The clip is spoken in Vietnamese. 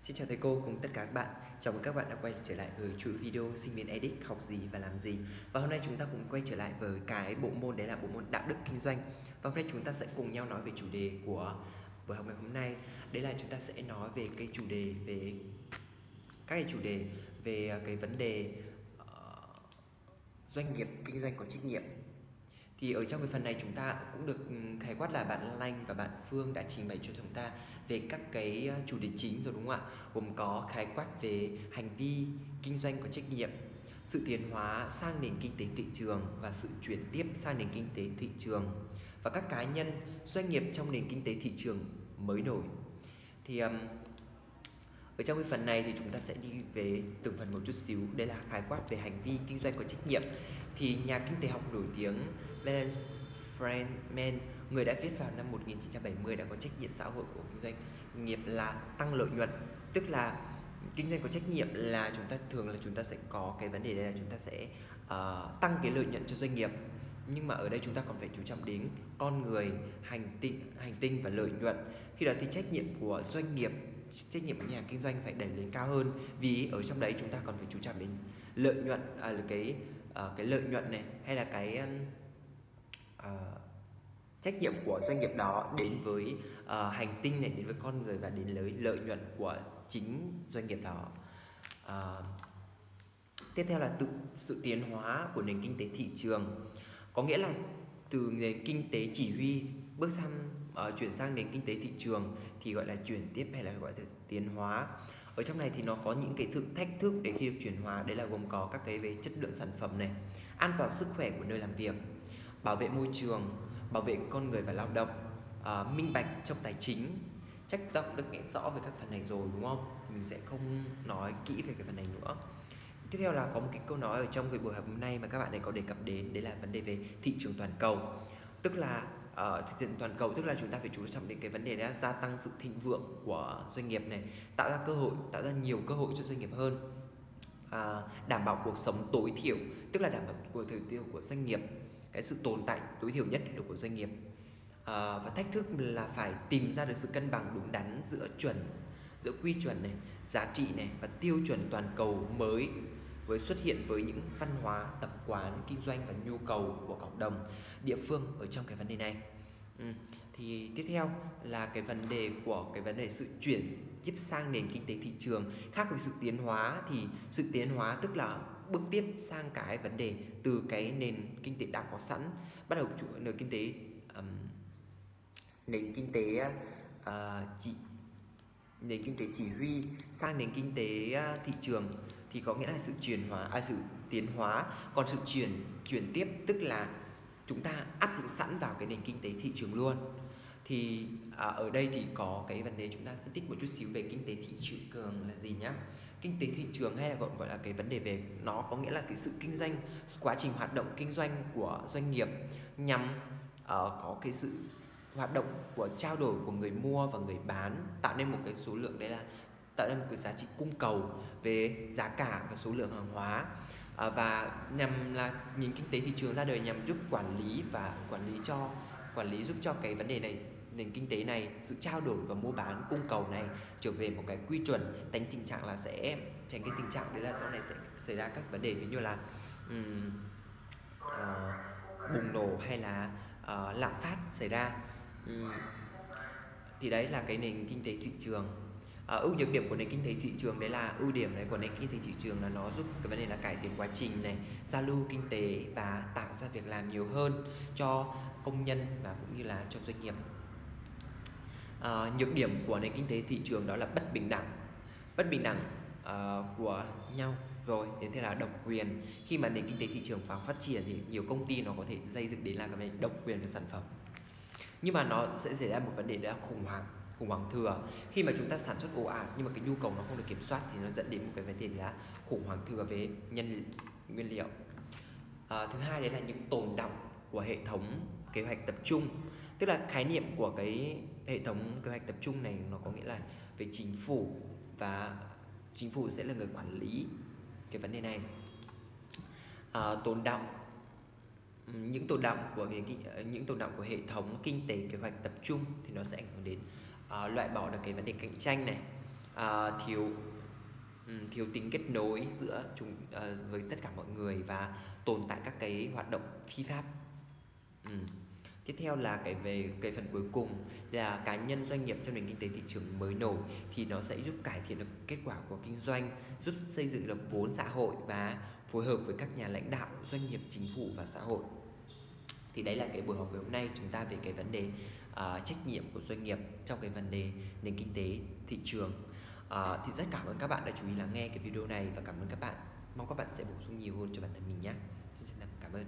Xin chào thầy cô cùng tất cả các bạn. Chào mừng các bạn đã quay trở lại với chuỗi video sinh viên edit học gì và làm gì. Và hôm nay chúng ta cùng quay trở lại với cái bộ môn đấy là bộ môn đạo đức kinh doanh. Và hôm nay chúng ta sẽ cùng nhau nói về chủ đề của buổi học ngày hôm nay. Đấy là chúng ta sẽ nói về cái chủ đề về các cái chủ đề về cái vấn đề uh, doanh nghiệp kinh doanh có trách nhiệm thì ở trong cái phần này chúng ta cũng được ừ, khái quát là bạn Lanh và bạn Phương đã trình bày cho chúng ta về các cái ờ, chủ đề chính rồi đúng không ạ? Gồm có khái quát về hành vi kinh doanh có trách nhiệm sự tiến hóa sang nền kinh tế thị trường và sự chuyển tiếp sang nền kinh tế thị trường và các cá nhân doanh nghiệp trong nền kinh tế thị trường mới nổi. Thì um, ở trong cái phần này thì chúng ta sẽ đi về từng phần một chút xíu. Đây là khái quát về hành vi kinh doanh có trách nhiệm. Thì nhà kinh tế học nổi tiếng Benjamin Friedman người đã viết vào năm 1970 đã có trách nhiệm xã hội của kinh doanh nghiệp là tăng lợi nhuận. Tức là kinh doanh có trách nhiệm là chúng ta thường là chúng ta sẽ có cái vấn đề đây là chúng ta sẽ uh, tăng cái lợi nhuận cho doanh nghiệp. Nhưng mà ở đây chúng ta còn phải chú trọng đến con người hành tinh hành tinh và lợi nhuận. Khi đó thì trách nhiệm của doanh nghiệp trách nhiệm của nhà kinh doanh phải đẩy lên cao hơn. Vì ở trong đấy chúng ta còn phải chú trọng đến lợi nhuận à, là cái à, cái lợi nhuận này hay là cái à, trách nhiệm của doanh nghiệp đó đến với à, hành tinh này đến với con người và đến lấy lợi nhuận của chính doanh nghiệp đó. À, tiếp theo là tự sự tiến hóa của nền kinh tế thị trường. Có nghĩa là từ nền kinh tế chỉ huy bước sang uh, chuyển sang nền kinh tế thị trường thì gọi là chuyển tiếp hay là gọi là tiến hóa. Ở trong này thì nó có những cái thử thách thức để khi được chuyển hóa đấy là gồm có các cái về chất lượng sản phẩm này an toàn sức khỏe của nơi làm việc bảo vệ môi trường bảo vệ con người và lao động uh, minh bạch trong tài chính. Trách động được nghe rõ về các phần này rồi đúng không? Thì mình sẽ không nói kỹ về cái phần này nữa. Tiếp theo là có một cái câu nói ở trong cái buổi học hôm nay mà các bạn này có đề cập đến đấy là vấn đề về thị trường toàn cầu. Tức là Ờ, uh, thị trường toàn cầu tức là chúng ta phải chú trọng đến cái vấn đề đó gia tăng sự thịnh vượng của doanh nghiệp này tạo ra cơ hội tạo ra nhiều cơ hội cho doanh nghiệp hơn. À, đảm bảo cuộc sống tối thiểu tức là đảm bảo cuộc thời tiêu của doanh nghiệp cái sự tồn tại tối thiểu nhất của doanh nghiệp. À, và thách thức là phải tìm ra được sự cân bằng đúng đắn giữa chuẩn giữa quy chuẩn này giá trị này và tiêu chuẩn toàn cầu mới với xuất hiện với những văn hóa tập quán kinh doanh và nhu cầu của cộng đồng địa phương ở trong cái vấn đề này ừ. thì tiếp theo là cái vấn đề của cái vấn đề sự chuyển tiếp sang nền kinh tế thị trường khác với sự tiến hóa thì sự tiến hóa tức là bước tiếp sang cái vấn đề từ cái nền kinh tế đã có sẵn bắt đầu chủ nền kinh tế um, nền kinh tế uh, chỉ nền kinh tế chỉ huy sang nền kinh tế uh, thị trường thì có nghĩa là sự chuyển hóa à, sự tiến hóa. Còn sự chuyển chuyển tiếp tức là chúng ta áp dụng sẵn vào cái nền kinh tế thị trường luôn. Thì à, ở đây thì có cái vấn đề chúng ta phân tích một chút xíu về kinh tế thị trường là gì nhá. Kinh tế thị trường hay là gọi gọi là cái vấn đề về nó có nghĩa là cái sự kinh doanh quá trình hoạt động kinh doanh của doanh nghiệp nhằm uh, có cái sự hoạt động của trao đổi của người mua và người bán. Tạo nên một cái số lượng đấy là tạo ra một cái giá trị cung cầu về giá cả và số lượng hàng hóa. À, và nhằm là nhìn kinh tế thị trường ra đời nhằm giúp quản lý và quản lý cho quản lý giúp cho cái vấn đề này nền kinh tế này sự trao đổi và mua bán cung cầu này trở về một cái quy chuẩn tránh tình trạng là sẽ tránh cái tình trạng đấy là sau này sẽ xảy ra các vấn đề ví như là um, uh, bùng nổ hay là uh, lạm phát xảy ra. Um, thì đấy là cái nền kinh tế thị trường à, ưu nhược điểm của nền kinh tế thị trường đấy là ưu điểm đấy của nền kinh tế thị trường là nó giúp cái vấn đề là cải tiến quá trình này giao lưu kinh tế và tạo ra việc làm nhiều hơn cho công nhân và cũng như là cho doanh nghiệp. À, nhược điểm của nền kinh tế thị trường đó là bất bình đẳng. Bất bình đẳng uh, của nhau. Rồi đến thế là độc quyền. Khi mà nền kinh tế thị trường phát phát triển thì nhiều công ty nó có thể xây dựng đến là cái vấn độc quyền về sản phẩm. Nhưng mà nó sẽ xảy ra một vấn đề đó là khủng hoảng khủng hoảng thừa. Khi mà chúng ta sản xuất ồ ạt nhưng mà cái nhu cầu nó không được kiểm soát thì nó dẫn đến một cái vấn đề là khủng hoảng thừa về nhân nguyên liệu. À, thứ hai đấy là những tồn động của hệ thống kế hoạch tập trung. Tức là khái niệm của cái hệ thống kế hoạch tập trung này nó có nghĩa là về chính phủ và chính phủ sẽ là người quản lý cái vấn đề này. À, tồn động những tồn động của những tồn động của hệ thống kinh tế kế hoạch tập trung thì nó sẽ ảnh hưởng đến uh, loại bỏ được cái vấn đề cạnh tranh này. À, thiếu um, thiếu tính kết nối giữa chúng uh, với tất cả mọi người và tồn tại các cái hoạt động phi pháp. Um. tiếp theo là cái về cái phần cuối cùng là cá nhân doanh nghiệp trong nền kinh tế thị trường mới nổi thì nó sẽ giúp cải thiện được kết quả của kinh doanh giúp xây dựng được vốn xã hội và phối hợp với các nhà lãnh đạo doanh nghiệp chính phủ và xã hội thì đấy là cái buổi họp ngày hôm nay chúng ta về cái vấn đề uh, trách nhiệm của doanh nghiệp trong cái vấn đề nền kinh tế thị trường. Uh, thì rất cảm ơn các bạn đã chú ý lắng nghe cái video này và cảm ơn các bạn. Mong các bạn sẽ bổ sung nhiều hơn cho bản thân mình nhé. Xin chân thành cảm ơn.